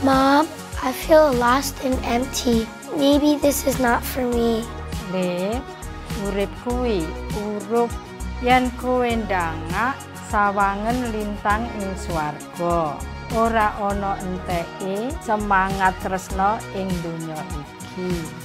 Mom, I feel lost and empty. Maybe this is not for me. Le, urip kuwi urup, yen kowe ndangak sawangen lintang ing swarga. Ora ana enteke semangat tresna ing donya iki.